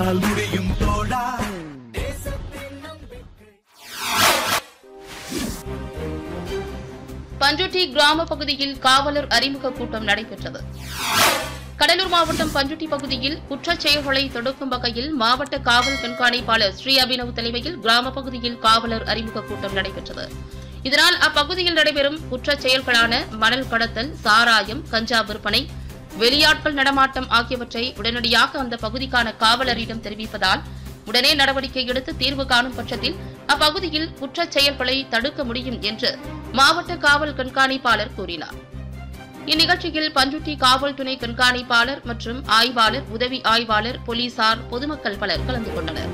உன்னால் முடியும் தோழா பஞ்சுட்டி கிராம பகுதியில் காவலர் அறிமுக கூட்டம் நடைபெற்றது. கடலூர் மாவட்டம் பஞ்சுட்டி பகுதியில் குற்றச் செயல்களை தடுக்கும் வகையில் மாவட்ட காவல் கண்காணிப்பாளர் ஸ்ரீ அபினவ் தலைமையில் கிராம பகுதியில் காவலர் அறிமுக கூட்டம் நடைபெற்றது. இதனால் அப்பகுதியில் நடைபெறும் குற்றச் செயல்களான மணல் கடத்தல் சாராயம் கஞ்சா விற்பனை வெளியாட்கள் நடமாட்டம் ஆகியவற்றை உடனடியாக அந்த பகுதிக்கான காவலரிடம் தெரிவிப்பதால் உடனே நடவடிக்கை எடுத்து தீர்வு காணும் பட்சத்தில் அப்பகுதியில் குற்றச் செயல்களை தடுக்க முடியும் என்று மாவட்ட காவல் கண்காணிப்பாளர் கூறினார். இந்நிகழ்ச்சியில் பஞ்சுட்டி காவல் துணை கண்காணிப்பாளர் மற்றும் ஆய்வாளர் உதவி ஆய்வாளர் போலீசார் பொதுமக்கள் பலர் கலந்து கொண்டனர்.